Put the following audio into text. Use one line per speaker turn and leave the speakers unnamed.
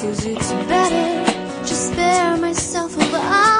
Cause it's better just spare myself of all.